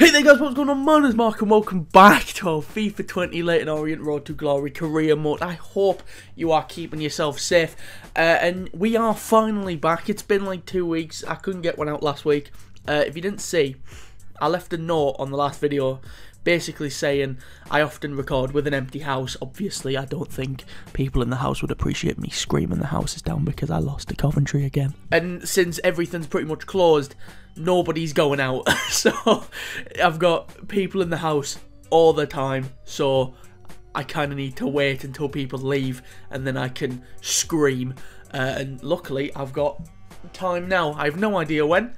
Hey there guys, what's going on? My name's Mark and welcome back to our FIFA 20 Leyton Orient Road to Glory career mode. I hope you are keeping yourself safe. Uh, and we are finally back. It's been like two weeks. I couldn't get one out last week. Uh, if you didn't see, I left a note on the last video basically saying I often record with an empty house. Obviously, I don't think people in the house would appreciate me screaming the house is down because I lost to Coventry again. And since everything's pretty much closed, nobody's going out. so I've got people in the house all the time. So I kind of need to wait until people leave and then I can scream. Uh, and luckily, I've got time now. I have no idea when,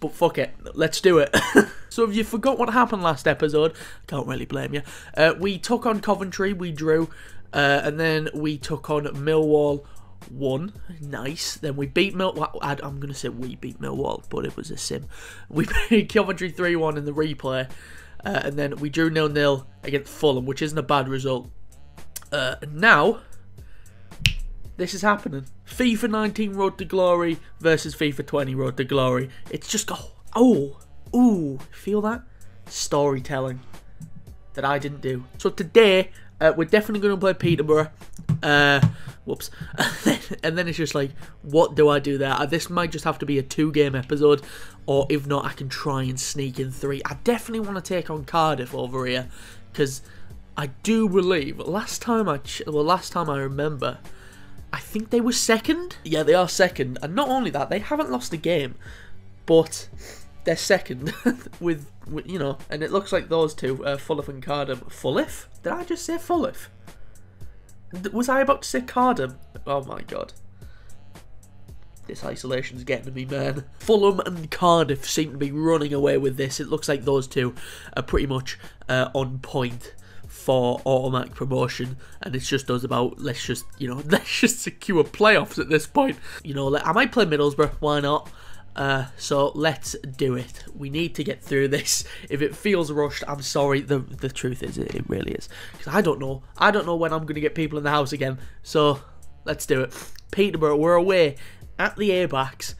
but fuck it, let's do it. so if you forgot what happened last episode, can't really blame you. Uh, we took on Coventry, we drew, uh, and then we took on Millwall. One, nice. Then we beat Millwall. I'm going to say we beat Millwall, but it was a sim. We beat Coventry 3 1 in the replay. Uh, and then we drew 0 0 against Fulham, which isn't a bad result. Uh, now, this is happening. FIFA 19 Road to Glory versus FIFA 20 Road to Glory. It's just, oh, oh, ooh, feel that? Storytelling that I didn't do. So today, uh, we're definitely going to play Peterborough. Uh, whoops. and then it's just like, what do I do there? Uh, this might just have to be a two-game episode, or if not, I can try and sneak in three. I definitely want to take on Cardiff over here, because I do believe last time I, well, last time I remember, I think they were second. Yeah, they are second, and not only that, they haven't lost a game, but they're second with, with, you know, and it looks like those two, uh, Fulham and Cardiff. Fulham? Did I just say Fulham? Was I about to say Cardiff? Oh my god. This isolation's getting to me, man. Fulham and Cardiff seem to be running away with this. It looks like those two are pretty much uh, on point for automatic promotion and it's just us about let's just you know let's just secure playoffs at this point you know i might play middlesbrough why not uh, so let's do it. We need to get through this. If it feels rushed, I'm sorry. The the truth is, it, it really is. Because I don't know. I don't know when I'm going to get people in the house again. So let's do it. Peterborough, we're away at the A-backs.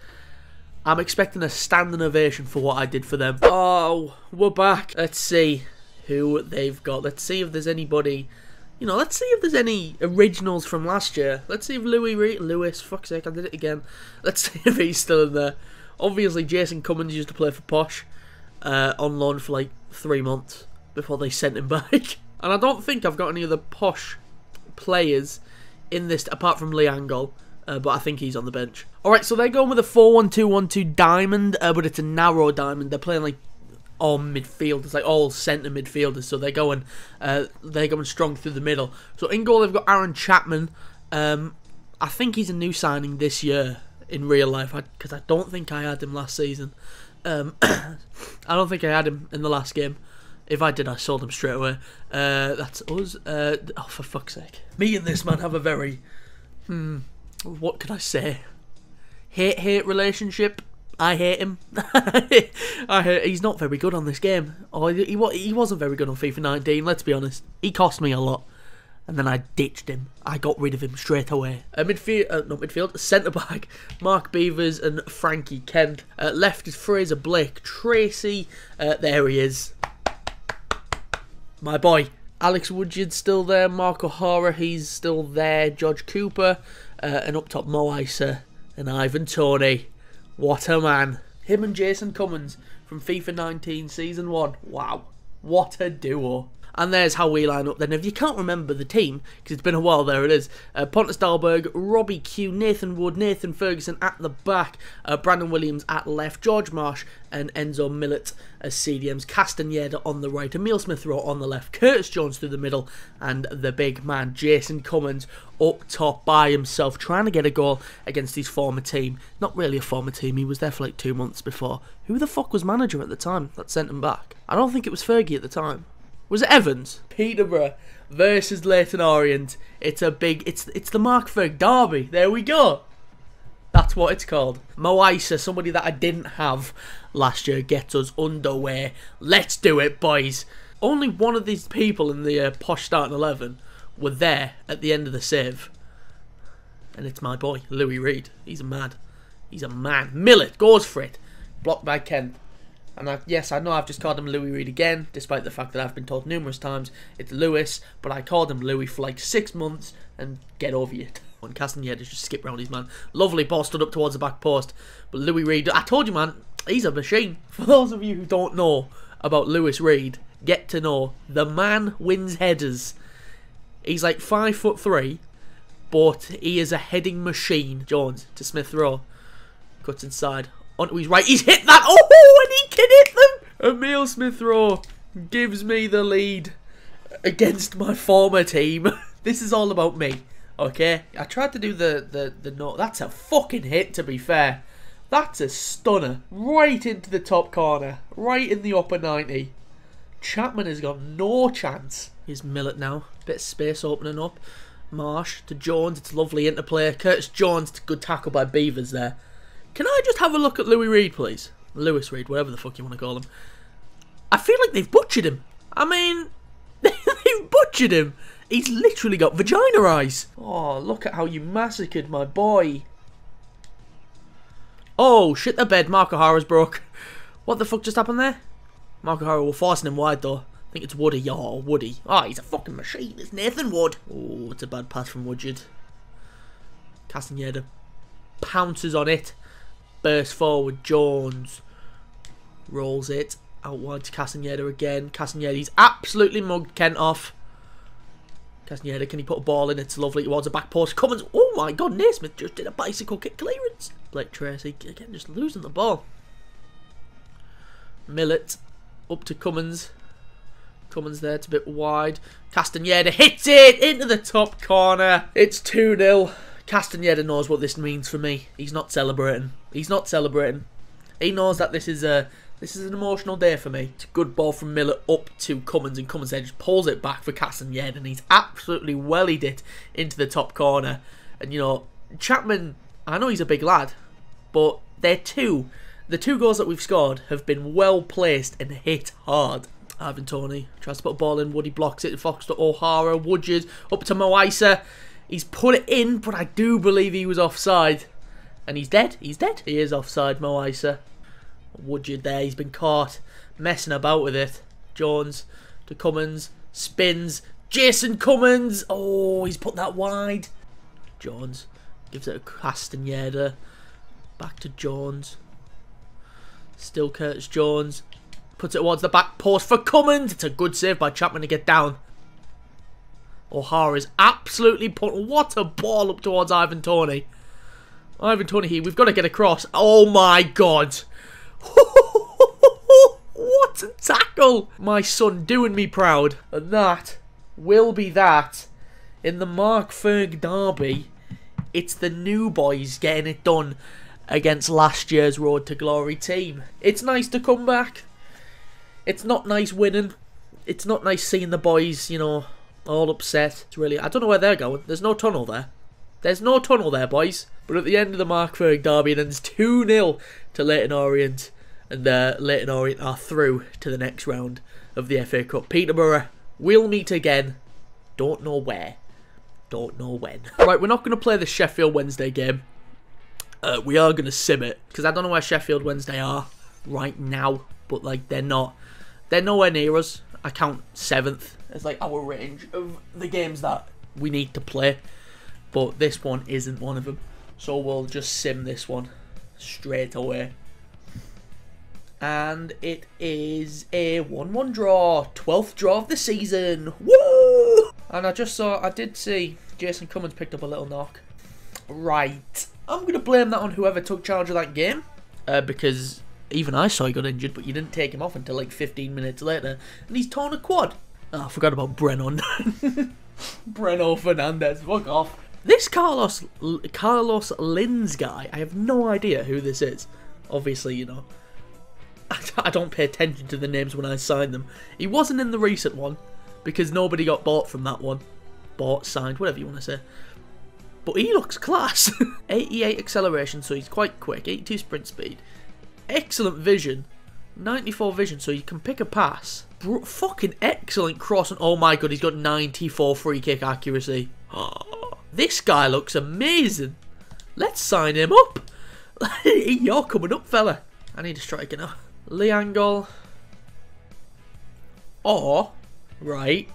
I'm expecting a standing ovation for what I did for them. Oh, we're back. Let's see who they've got. Let's see if there's anybody. You know, let's see if there's any originals from last year. Let's see if Louis Re Lewis, fuck's sake, I did it again. Let's see if he's still in there. Obviously, Jason Cummings used to play for Posh uh, on loan for like three months before they sent him back. And I don't think I've got any other Posh players in this apart from Lee Angol. Uh, but I think he's on the bench. Alright, so they're going with a 4-1-2-1-2 diamond, uh, but it's a narrow diamond. They're playing like all midfielders, like all centre midfielders. So they're going, uh, they're going strong through the middle. So in goal they've got Aaron Chapman. Um, I think he's a new signing this year in real life because I, I, don't think I had him last season. Um, I don't think I had him in the last game. If I did, I sold him straight away. Uh, that's us. Uh, oh, for fuck's sake. Me and this man have a very, hmm, what could I say? Hate-hate relationship. I hate him. I hate, he's not very good on this game. Oh, he, he, he wasn't very good on FIFA 19, let's be honest. He cost me a lot and then I ditched him. I got rid of him straight away. A midfield, uh, not midfield, centre back, Mark Beevers and Frankie Kent. Uh, left is Frazer Blake. Tracy, uh, there he is. My boy. Alex Woodyard's still there. Mark O'Hara, he's still there. George Cooper, uh, and up top Mo and Ivan Toney. What a man. Him and Jason Cummings from FIFA 19 Season 1. Wow. What a duo. And there's how we line up then. If you can't remember the team, because it's been a while, there it is. Uh, Pontus Dahlberg, Robbie Q, Nathan Wood, Nathan Ferguson at the back, uh, Brandon Williams at left, George Marsh and Enzo Millet as CDMs, Castaneda on the right, Emil Smith Rowe on the left, Curtis Jones through the middle, and the big man Jason Cummings up top by himself, trying to get a goal against his former team. Not really a former team, he was there for like two months before. Who the fuck was manager at the time that sent him back? I don't think it was Fergie at the time. Was it Evans? Peterborough versus Leyton Orient. It's a big. It's it's the Mark Ferg derby. There we go. That's what it's called. Moisa, somebody that I didn't have last year, gets us underway. Let's do it, boys. Only one of these people in the uh, posh starting eleven were there at the end of the save, and it's my boy Louis Reed. He's a mad. He's a man. Millet goes for it, blocked by Kent. And I, yes, I know I've just called him Louis Reed again, despite the fact that I've been told numerous times it's Lewis, but I called him Louis for like six months and get over it. And Castaneda just skip round his man. Lovely ball stood up towards the back post. But Louis Reed, I told you, man, he's a machine. For those of you who don't know about Lewis Reed, get to know the man wins headers. He's like five foot three, but he is a heading machine. Jones to Smith Rowe. Cuts inside. Onto his right. He's hit that. Oh, and he can hit them. Emil Smith Rowe gives me the lead against my former team. this is all about me. Okay? I tried to do the, the, the note. That's a fucking hit, to be fair. That's a stunner. Right into the top corner. Right in the upper 90. Chapman has got no chance. Here's Millet now. Bit of space opening up. Marsh to Jones. It's lovely interplay. Curtis Jones. Good tackle by Beavers there. Can I just have a look at Louis Reed, please? Lewis Reed, whatever the fuck you want to call him. I feel like they've butchered him. I mean, they've butchered him. He's literally got vagina eyes. Oh, look at how you massacred my boy. Oh, shit the bed. Mark O'Hara's broke. What the fuck just happened there? Mark O'Hara will forcing him wide though. I think it's Woody. Oh, Woody. Oh, he's a fucking machine. It's Nathan Wood. Oh, it's a bad pass from Woodyard. Castaneda pounces on it. Bursts forward. Jones rolls it out wide to Castaneda again. Castaneda, he's absolutely mugged Kent off. Castaneda, can he put a ball in? It's lovely towards the back post. Cummings, oh my god, Naismith just did a bicycle kick clearance. Blake Tracy, again, just losing the ball. Millet, up to Cummings. Cummings there, it's a bit wide. Castaneda hits it into the top corner. It's 2-0. Castaneda knows what this means for me. He's not celebrating. He's not celebrating. He knows that this is a this is an emotional day for me. It's a good ball from Miller up to Cummings, and Cummings then just pulls it back for Castaneda, and he's absolutely wellied it into the top corner. And you know, Chapman, I know he's a big lad, but they're two. The two goals that we've scored have been well placed and hit hard. Ivan Toney tries to put a ball in, Woody blocks it, Fox to O'Hara, Woodyard up to Moisa. He's put it in, but I do believe he was offside. And he's dead. He's dead. He is offside, Moisa. Woodyard there. He's been caught messing about with it. Jones to Cummings. Spins. Jason Cummings. Oh, he's put that wide. Jones gives it a Castaneda. Back to Jones. Still Curtis Jones. Puts it towards the back post for Cummings. It's a good save by Chapman to get down. O'Hara is absolutely put. What a ball up towards Ivan Toney. Ivan Toney here. We've got to get across. Oh my god. what a tackle! My son doing me proud. And that will be that. In the Mark Ferg derby, it's the new boys getting it done against last year's Road to Glory team. It's nice to come back. It's not nice winning. It's not nice seeing the boys, you know, all upset. It's really, I don't know where they're going. There's no tunnel there. There's no tunnel there, boys. But at the end of the Mark Ferg derby, it ends 2 0 to Leyton Orient. And uh, Leyton Orient are through to the next round of the FA Cup. Peterborough we'll meet again. Don't know where. Don't know when. Right, we're not going to play the Sheffield Wednesday game. Uh, we are going to sim it. Because I don't know where Sheffield Wednesday are right now. But, like, they're not. They're nowhere near us. I count seventh as, like, our range of the games that we need to play. But this one isn't one of them. So we'll just sim this one straight away. And it is a 1-1 draw. 12th draw of the season. Woo! And I just saw, I did see Jason Cummings picked up a little knock. Right. I'm going to blame that on whoever took charge of that game. Uh, because even I saw he got injured, but you didn't take him off until like 15 minutes later. And he's torn a quad. Oh, I forgot about Brennan. Breno Fernandez, fuck off. This Carlos Carlos Linz guy, I have no idea who this is. Obviously, you know, I don't pay attention to the names when I sign them. He wasn't in the recent one because nobody got bought from that one. Bought, signed, whatever you want to say. But he looks class. 88 acceleration, so he's quite quick. 82 sprint speed. Excellent vision. 94 vision, so you can pick a pass. Fucking excellent cross. And oh my god, he's got 94 free kick accuracy. this guy looks amazing. Let's sign him up. You're coming up, fella. I need a striker now. Lee Angol. Or, right,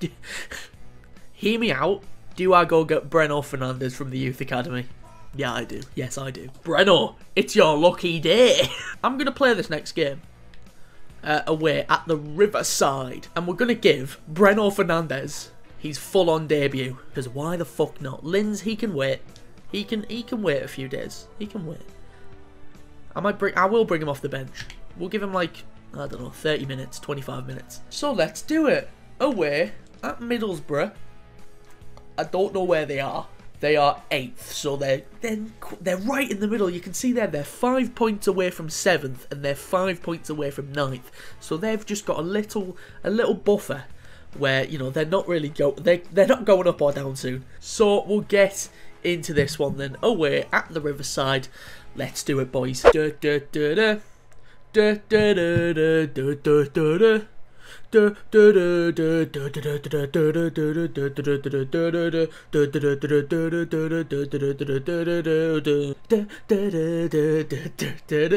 hear me out. Do I go get Breno Fernandez from the Youth Academy? Yeah, I do. Yes, I do. Breno, it's your lucky day. I'm going to play this next game uh, away at the Riverside. And we're going to give Breno Fernandez his full-on debut. Because why the fuck not? Linz, he can wait. He can he can wait a few days. He can wait. I might bring I will bring him off the bench. We'll give him like I don't know, 30 minutes, 25 minutes. So let's do it. Away at Middlesbrough. I don't know where they are. They are eighth, so they're they're they're right in the middle. You can see there they're five points away from seventh, and they're five points away from ninth. So they've just got a little a little buffer where you know they're not really go they they're not going up or down soon. So we'll get into this one then oh, away at the Riverside. Let's do it, boys.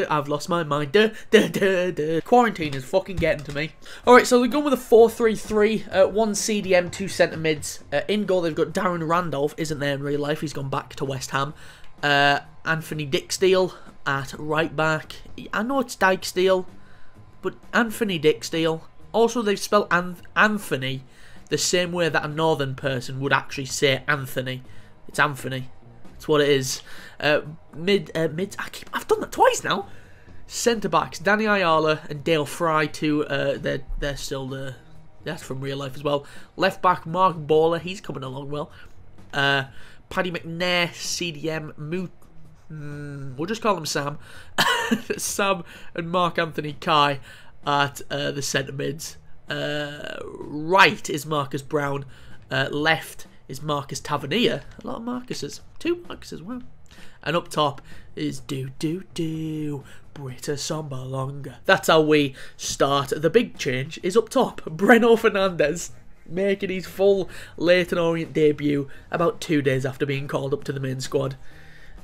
I've lost my mind. Quarantine is fucking getting to me. Alright, so they're going with a 4-3-3. Uh, one CDM, two centre mids. Uh, in goal, they've got Darren Randolph. Isn't there in real life. He's gone back to West Ham. Uh, Anthony Dijksteel at right back. I know it's Dijksteel, but Anthony Dijksteel. Also, they've spelled Anthony the same way that a northern person would actually say Anthony. It's Anthony. That's what it is. Uh, mid, uh, mid. I keep. I've done that twice now. Centre backs: Danny Ayala and Dale Fry. Two. Uh, they're they're still the. That's from real life as well. Left back Marc Bola. He's coming along well. Uh, Paddy McNair, CDM, Moot. Mm, we'll just call him Sam. Sam and Mark Anthony Kai at uh, the centre mids. Uh, right is Marcus Browne. Uh, left is Marcus Tavernier. A lot of Marcuses. Two Marcuses, wow. And up top is Do Do Do Britt Assombalonga. That's how we start. The big change is up top. Breno Fernandez making his full Leyton Orient debut about two days after being called up to the main squad.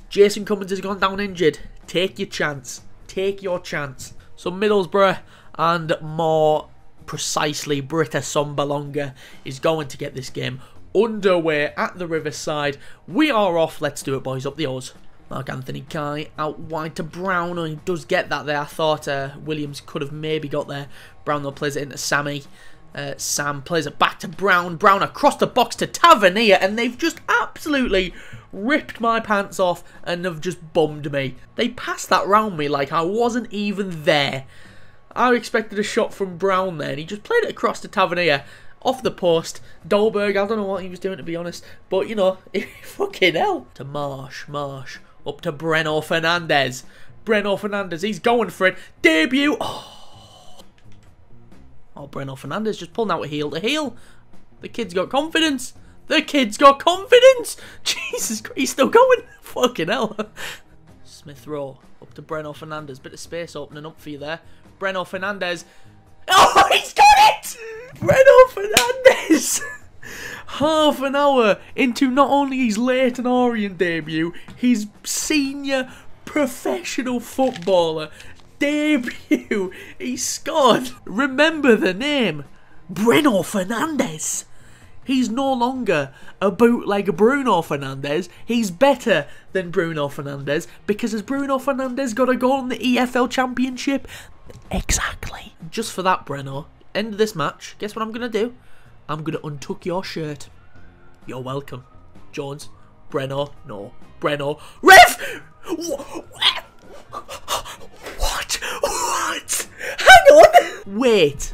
Jason Cummings has gone down injured. Take your chance. Take your chance. So Middlesbrough and more precisely Britt Assombalonga is going to get this game underway at the Riverside. We are off. Let's do it, boys. Up the O's. Mark Anthony Kai out wide to Brown. He does get that there. I thought uh, Williams could have maybe got there. Brown though plays it into Sammy. Uh, Sam plays it back to Brown. Brown across the box to Tavernier. And they've just absolutely ripped my pants off and have just bummed me. They passed that round me like I wasn't even there. I expected a shot from Brown there, and he just played it across to Tavernier. Off the post, Dahlberg, I don't know what he was doing to be honest, but you know, fucking hell. To Marsh, Marsh, up to Breno Fernandez. Breno Fernandez, he's going for it. Debut! Oh, oh Breno Fernandez just pulling out a heel to heel. The kid's got confidence. The kid's got confidence! Jesus Christ, he's still going. Fucking hell. Smith Rowe up to Breno Fernandez. Bit of space opening up for you there. Breno Fernandez. Oh, he's got it! Breno Fernandez! Half an hour into not only his Leyton Orient debut, his senior professional footballer debut. He scored. Remember the name. Breno Fernandez. He's no longer a bootleg Bruno Fernandes. He's better than Bruno Fernandes because has Bruno Fernandes got a goal in the EFL Championship? Exactly. Just for that, Breno, end of this match, guess what I'm going to do? I'm going to untuck your shirt. You're welcome. Jones, Breno, no. Breno, Ref! What? What? Hang on! Wait.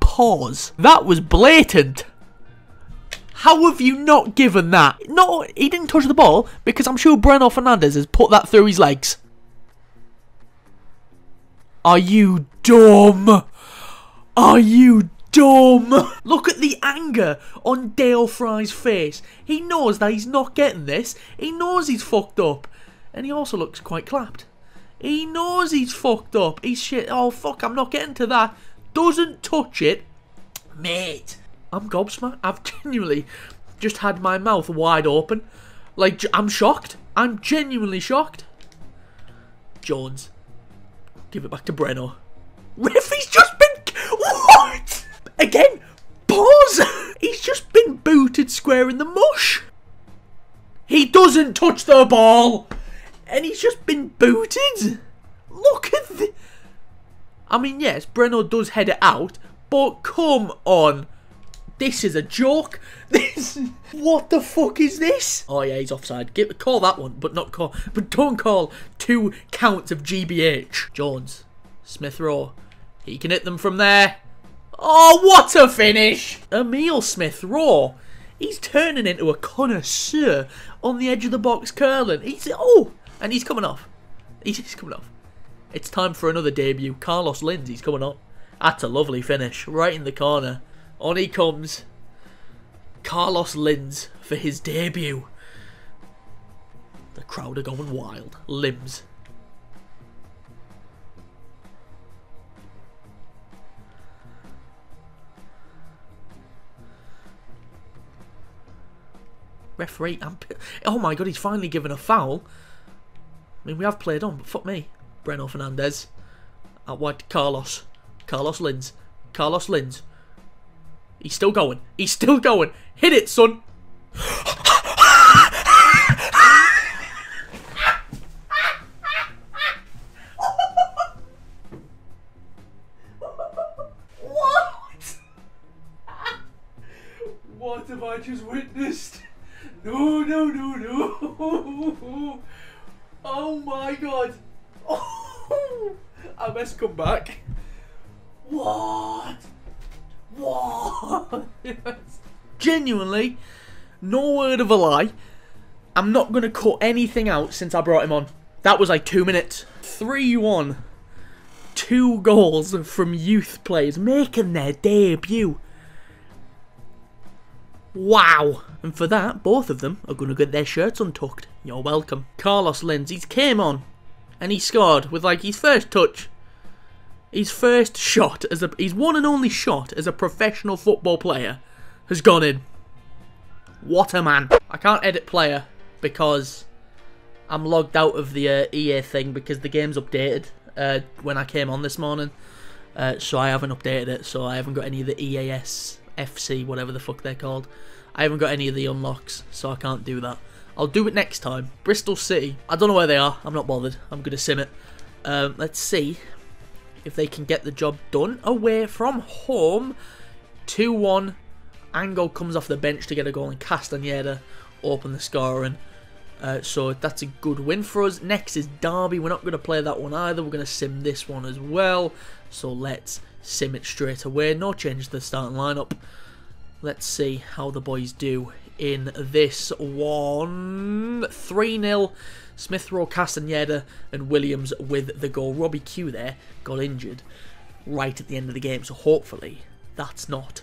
Pause. That was blatant. How have you not given that? No, he didn't touch the ball because I'm sure Breno Fernandez has put that through his legs. Are you dumb? Are you dumb? Look at the anger on Dale Fry's face. He knows that he's not getting this. He knows he's fucked up. And he also looks quite clapped. He knows he's fucked up. He's shit. Oh, fuck, I'm not getting to that. Doesn't touch it. Mate, I'm gobsmacked. I've genuinely just had my mouth wide open. Like, I'm shocked. I'm genuinely shocked. Jones. Give it back to Breno. Referee's just been... What? Again, pause. He's just been booted square in the mush. He doesn't touch the ball. And he's just been booted. Look at the... I mean, yes, Breno does head it out, but come on. This is a joke. This, what the fuck is this? Oh yeah, he's offside. Get, call that one, but not call, but don't call two counts of GBH. Jones, Smith Rowe, he can hit them from there. Oh, what a finish! Emil Smith Rowe, he's turning into a connoisseur on the edge of the box curling. He's oh, and he's coming off. He's, he's coming off. It's time for another debut. Carlos Lindsay's coming up. That's a lovely finish, right in the corner. On he comes. Carlos Linz for his debut. The crowd are going wild. Limbs. Referee, oh my god, he's finally given a foul. I mean, we have played on, but fuck me. Breno Fernandez. Out wide, Carlos. Carlos Linz. Carlos Linz. He's still going. He's still going. Hit it, son. what? What have I just witnessed? No, no, no, no. Oh my god. Oh, I must come back. What? Genuinely, no word of a lie. I'm not going to cut anything out since I brought him on. That was like two minutes. 3-1. Two goals from youth players making their debut. Wow. And for that, both of them are going to get their shirts untucked. You're welcome. Carlos Lindsay came on and he scored with like his first touch his first shot as a his one and only shot as a professional football player has gone in. What a man. I can't edit player because I'm logged out of the uh, EA thing because the game's updated uh, when I came on this morning. Uh, so I haven't updated it, so I haven't got any of the EAS, FC, whatever the fuck they're called. I haven't got any of the unlocks, so I can't do that. I'll do it next time. Bristol City, I don't know where they are, I'm not bothered. I'm going to sim it. Um, let's see if they can get the job done away from home. 2-1. Angol comes off the bench to get a goal and Castaneda open the scoring. Uh, so that's a good win for us. Next is Derby. We're not going to play that one either. We're going to sim this one as well. So let's sim it straight away. No change to the starting lineup. Let's see how the boys do in this one. 3-0 Smith Rowe, Castaneda, and Williams with the goal. Robbie Q there got injured right at the end of the game, so hopefully that's not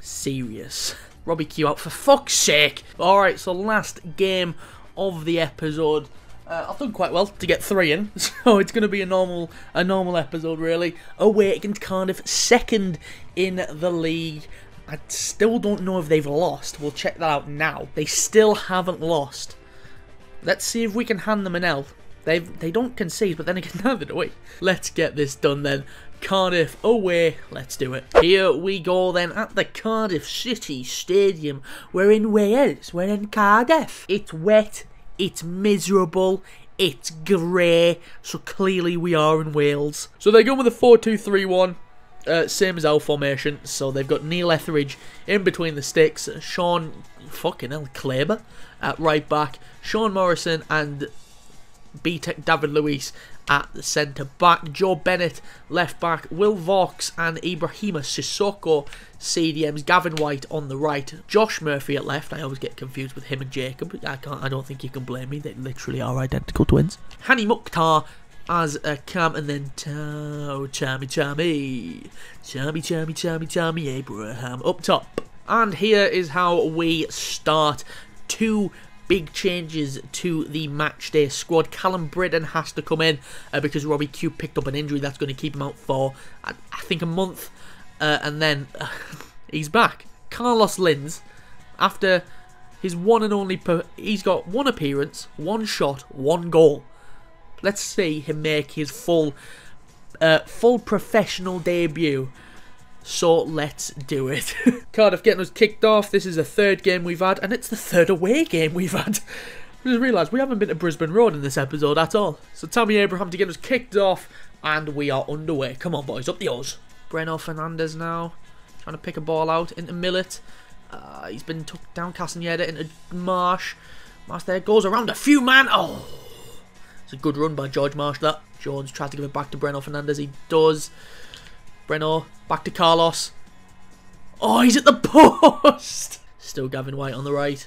serious. Robbie Q out for fuck's sake. Alright, so last game of the episode. Uh, I've done quite well to get three in, so it's going to be a normal, a normal episode really. Away against Cardiff, second in the league. I still don't know if they've lost. We'll check that out now. They still haven't lost. Let's see if we can hand them an L. They they don't concede, but then again, neither do we. Let's get this done then. Cardiff away. Let's do it. Here we go then at the Cardiff City Stadium. We're in Wales. We're in Cardiff. It's wet. It's miserable. It's grey. So clearly we are in Wales. So they're going with a 4-2-3-1. Uh, same as our formation. So they've got Neil Etheridge in between the sticks. Sean fucking hell, Kleber at right back, Sean Morrison and BTEC David Luiz at the centre back, Joe Bennett left back, Will Vaulks and Ibrahima Sissoko CDMs, Gavin Whyte on the right, Josh Murphy at left. I always get confused with him and Jacob. I can't. I don't think you can blame me. They literally are identical twins. Hani Mukhtar as a cam and then oh, Chammy Chammy Chammy Chammy Chammy Chammy Abraham up top. And here is how we start. Two big changes to the matchday squad. Callum Britton has to come in uh, because Robbie Q picked up an injury that's going to keep him out for, I, I think, a month. Uh, and then uh, he's back. Carlos Linz, after his one and only, he's got one appearance, one shot, one goal. Let's see him make his full, uh, full professional debut. So let's do it. Cardiff getting us kicked off. This is the third game we've had, and it's the third away game we've had. I just realised we haven't been to Brisbane Road in this episode at all. So Tammy Abraham to get us kicked off, and we are underway. Come on, boys, up the O's. Breno Fernandez now, trying to pick a ball out into Millet. Uh, he's been took down Castaneda into Marsh. Marsh there goes around a few man. Oh, it's a good run by George Marsh. That Jones tries to give it back to Breno Fernandez. He does. Breno back to Carlos. Oh, he's at the post. Still Gavin Whyte on the right.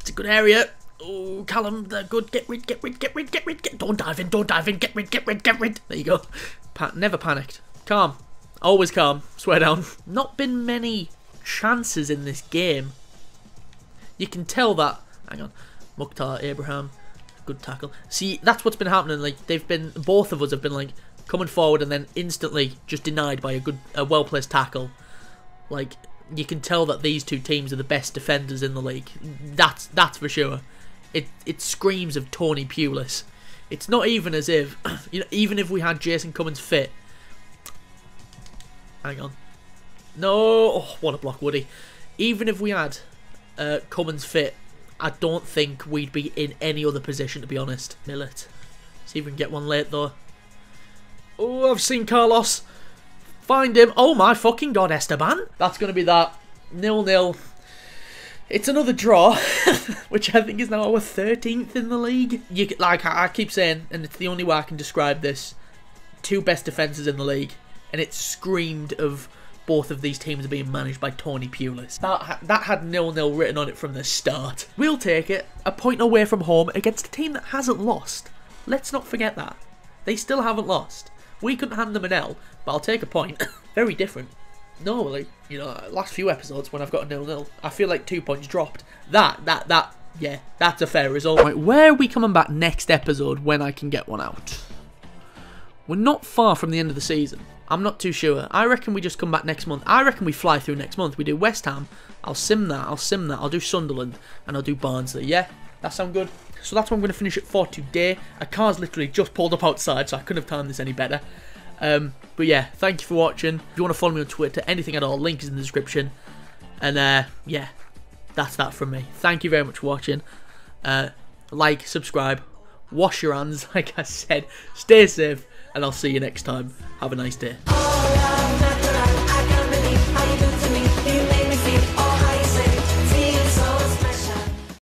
It's a good area. Oh, Callum, they're good. Get rid, get rid, get rid, get rid, get. Don't dive in, don't dive in. Get rid, get rid, get rid. There you go. Pa never panicked. Calm. Always calm. Swear down. Not been many chances in this game. You can tell that. Hang on. Mukhtar, Abraham, good tackle. See, that's what's been happening. Like they've been, both of us have been like coming forward and then instantly just denied by a good, a well placed tackle. Like you can tell that these two teams are the best defenders in the league. That's that's for sure. It it screams of Tony Pulis. It's not even as if you know, even if we had Jason Cummings fit. Hang on. No, oh, what a block, Woody. Even if we had uh, Cummings fit, I don't think we'd be in any other position, to be honest. Millet. See if we can get one late, though. Oh, I've seen Carlos. Find him. Oh, my fucking God, Esteban. That's going to be that. Nil-nil. It's another draw, which I think is now our 13th in the league. You Like I keep saying, and it's the only way I can describe this, two best defences in the league, and it screamed of both of these teams being managed by Tony Pulis. That, that had nil-nil written on it from the start. We'll take it, a point away from home against a team that hasn't lost. Let's not forget that. They still haven't lost. We couldn't hand them an L, but I'll take a point. Very different. Normally, you know, last few episodes when I've got a nil-nil, I feel like two points dropped. That, that, that, yeah, that's a fair result. Right, where are we coming back next episode when I can get one out? We're not far from the end of the season. I'm not too sure. I reckon we just come back next month. I reckon we fly through next month. We do West Ham. I'll sim that. I'll sim that. I'll do Sunderland. And I'll do Barnsley. Yeah? That sound good? So that's what I'm going to finish it for today. A car's literally just pulled up outside, so I couldn't have timed this any better. Um, but yeah, thank you for watching. If you want to follow me on Twitter, anything at all, link is in the description. And uh, yeah, that's that from me. Thank you very much for watching. Uh, like, subscribe, wash your hands, like I said. Stay safe, and I'll see you next time. Have a nice day.